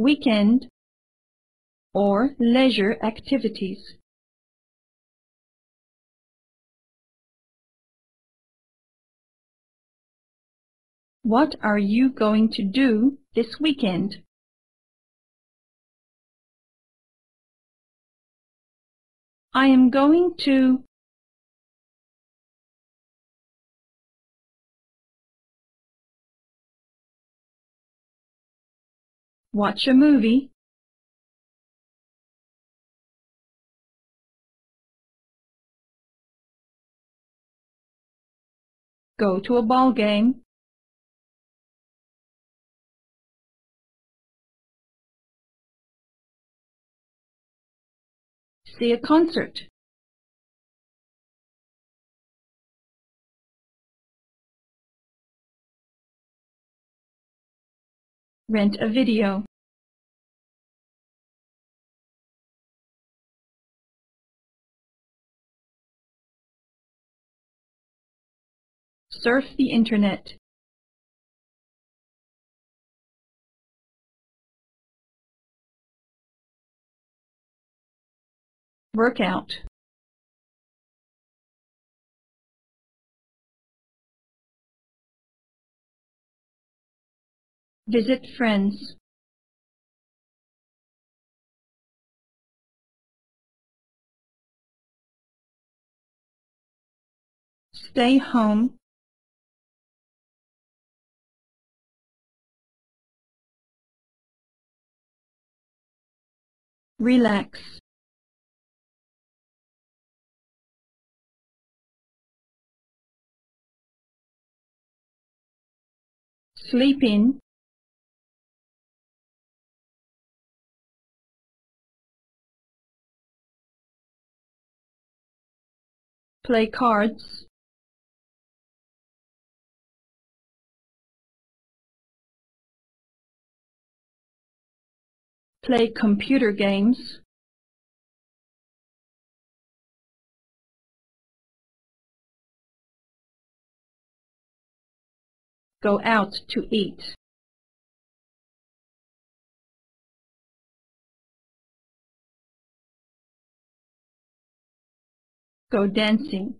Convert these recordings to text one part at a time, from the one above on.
weekend, or leisure activities. What are you going to do this weekend? I am going to watch a movie, go to a ball game, see a concert. Rent a video. Surf the internet. Workout. Visit friends. Stay home. Relax. Sleep in. Play cards. Play computer games. Go out to eat. Go dancing.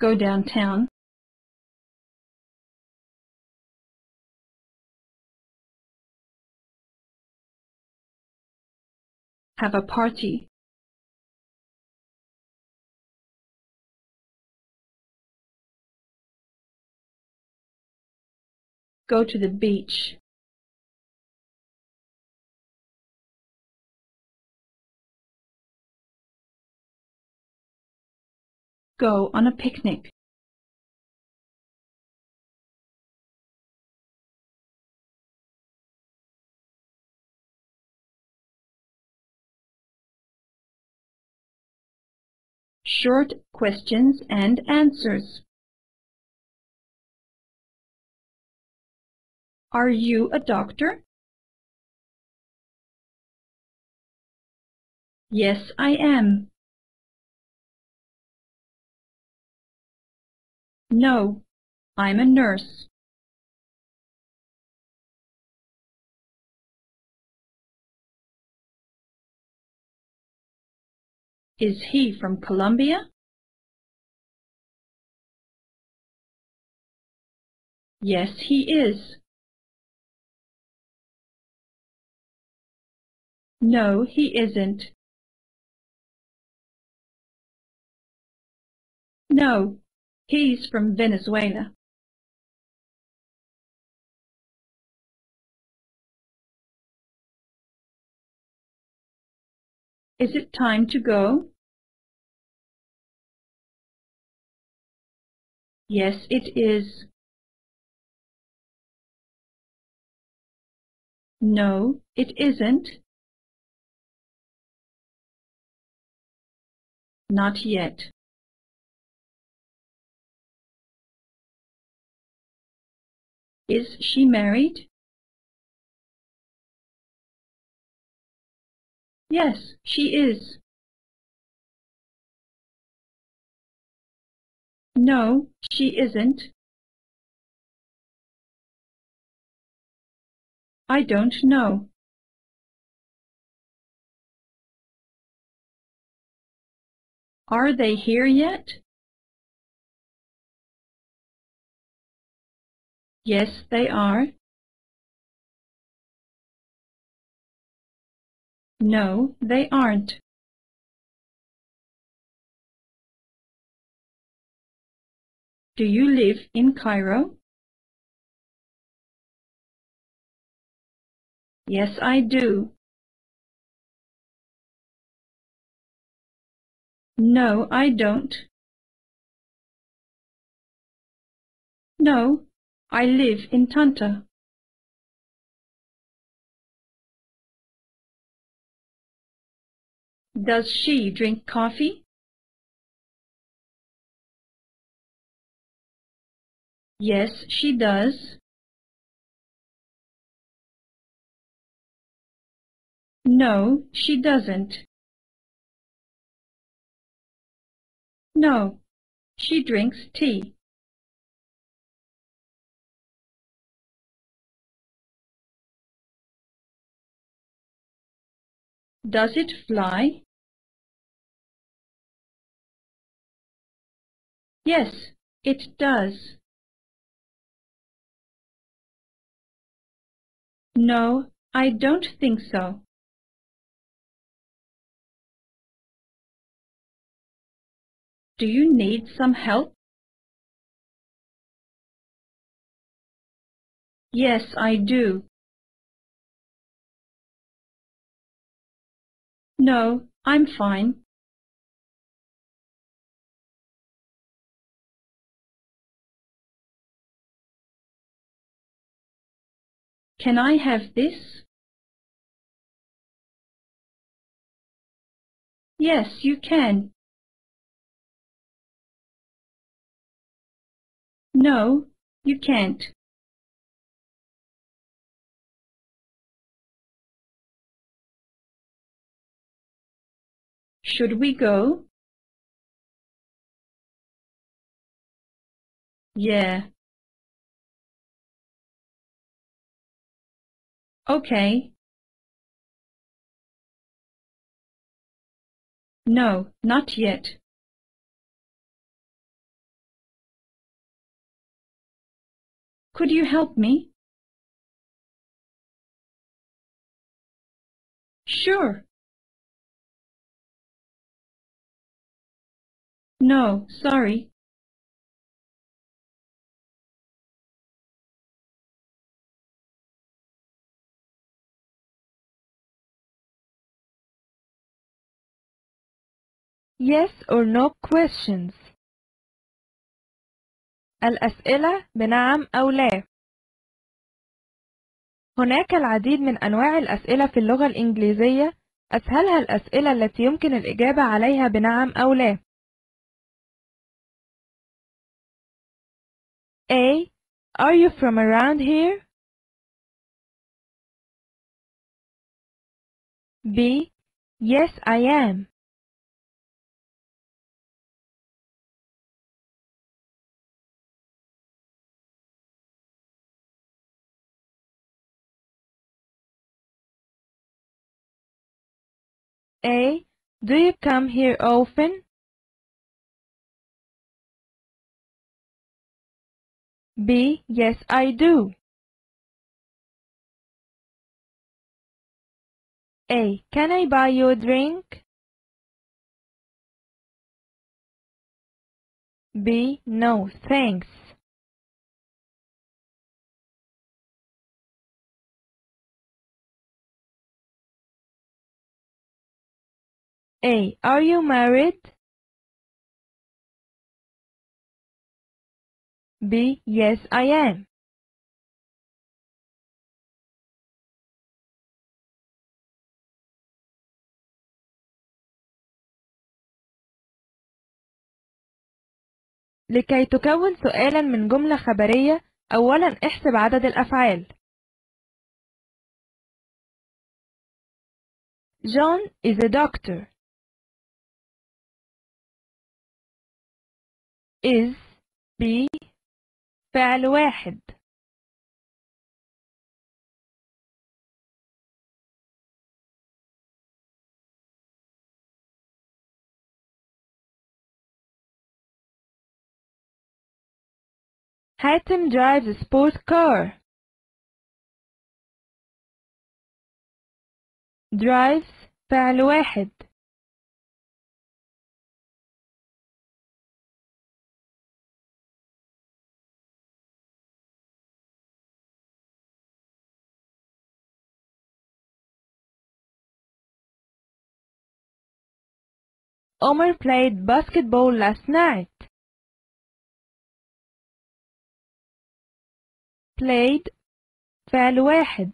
Go downtown. Have a party. Go to the beach. Go on a picnic. Short questions and answers. Are you a doctor? Yes, I am. No, I'm a nurse. Is he from Colombia? Yes, he is. No, he isn't. No, he's from Venezuela. Is it time to go? Yes, it is. No, it isn't. Not yet. Is she married? Yes, she is. No, she isn't. I don't know. Are they here yet? Yes, they are. No, they aren't. Do you live in Cairo? Yes, I do. No, I don't. No, I live in Tanta. Does she drink coffee? Yes, she does. No, she doesn't. No, she drinks tea. Does it fly? Yes, it does. No, I don't think so. Do you need some help? Yes, I do. No, I'm fine. Can I have this? Yes, you can. No, you can't. Should we go? Yeah. Okay. No, not yet. Could you help me? Sure. No, sorry. Yes or no questions. الأسئلة بنعم أو لا. هناك العديد من أنواع الأسئلة في اللغة الإنجليزية، أسهلها الأسئلة التي يمكن الإجابة عليها بنعم أو لا. A. Are you from around here? B. Yes, I am. A. Do you come here often? B. Yes, I do. A. Can I buy you a drink? B. No, thanks. A. Are you married? B. Yes, I am. لكي تكون سؤالا من جملة خبرية أولا احسب عدد الأفعال John is a doctor is be فعل واحد حاتم drives a sport car drives فعل واحد Omar played basketball last night. played فعل واحد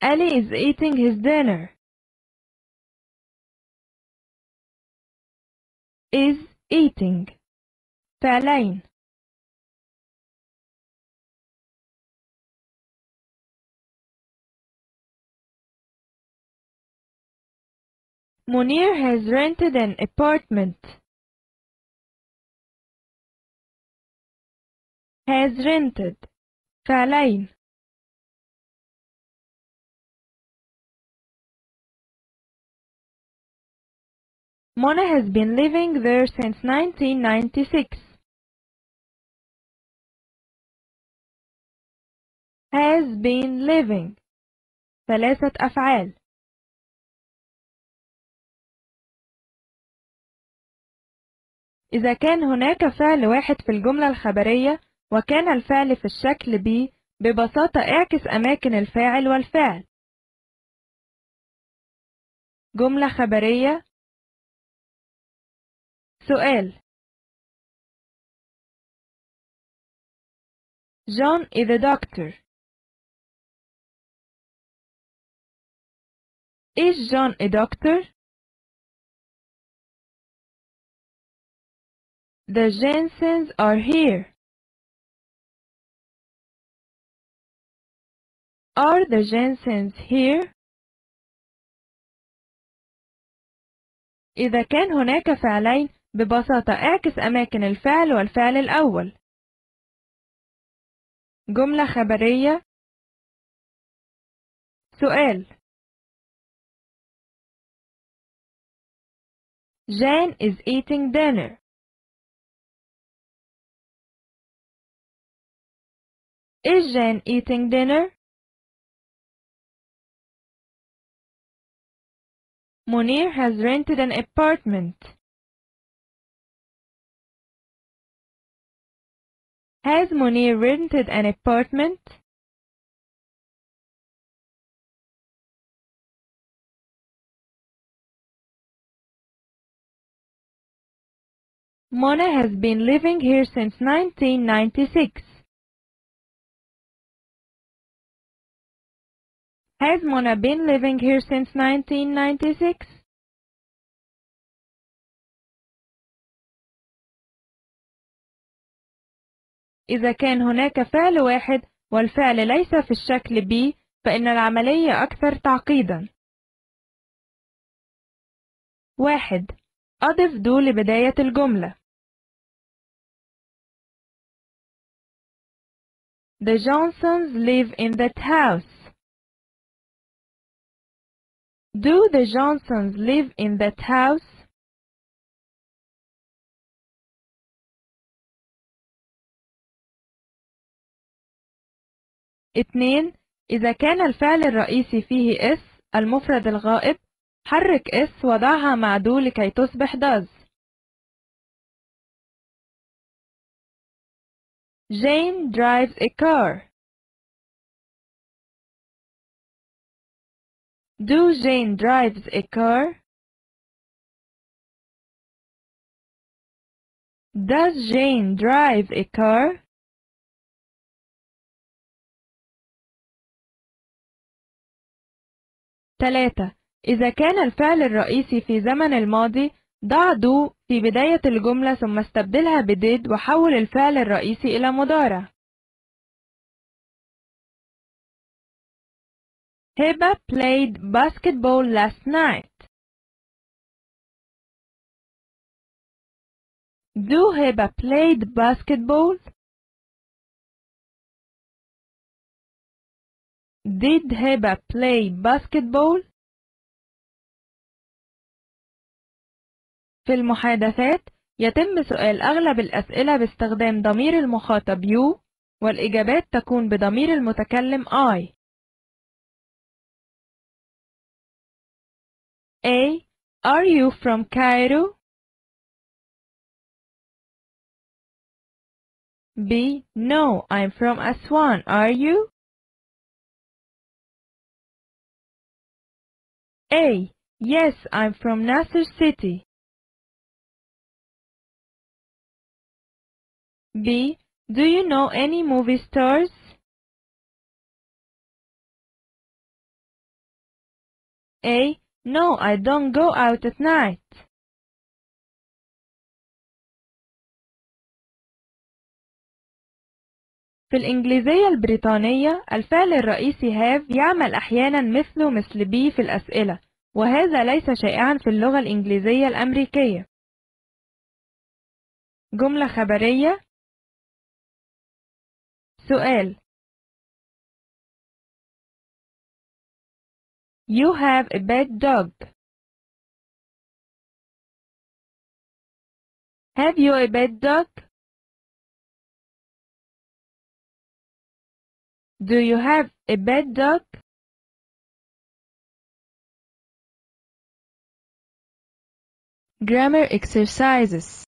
Ali is eating his dinner. is eating فعلين Munir has rented an apartment. has rented فعلين Mona has been living there since 1996. has been living ثلاثة أفعال إذا كان هناك فعل واحد في الجملة الخبرية وكان الفعل في الشكل B ببساطة اعكس أماكن الفاعل والفعل جملة خبرية سؤال John is a doctor. Is John a doctor? The Jensens are here. Are the Jensens here? إذا كان هناك فعلين ببساطة اعكس أماكن الفعل والفعل الأول جملة خبرية سؤال Jane is eating dinner. Is Jane eating dinner? Munir has rented an apartment. Has Munir rented an apartment? Mona has been living here since 1996. Has Mona been living here since 1996? إذا كان هناك فعل واحد والفعل ليس في الشكل B فإن العملية أكثر تعقيدا. واحد أضف do لبداية الجملة. The Johnsons live in that house. Do the Johnsons live in that house? اتنين إذا كان الفعل الرئيسي فيه إس المفرد الغائب حرك إس وضعها مع do لكي تصبح does Jane drives a car. Do Jane drives a car? Does Jane drive a car? ثلاثة إذا كان الفعل الرئيسي في زمن الماضي ضع do في بداية الجملة ثم استبدلها ب did وحول الفعل الرئيسي إلى مضارع Heba played basketball last night. Do Heba played basketball? Did Heba play basketball? في المحادثات يتم سؤال أغلب الأسئلة باستخدام ضمير المخاطب you والإجابات تكون بضمير المتكلم I A. Are you from Cairo? B. No, I'm from Aswan. Are you? A. Yes, I'm from Nasser City. B. Do you know any movie stars? A. No, I don't go out at night. في الإنجليزية البريطانية الفعل الرئيسي have يعمل أحيانا مثله مثل be في الأسئلة وهذا ليس شائعا في اللغة الإنجليزية الأمريكية. جملة خبرية. سؤال. You have a bad dog. Have you a bad dog? Do you have a bad dog? Grammar exercises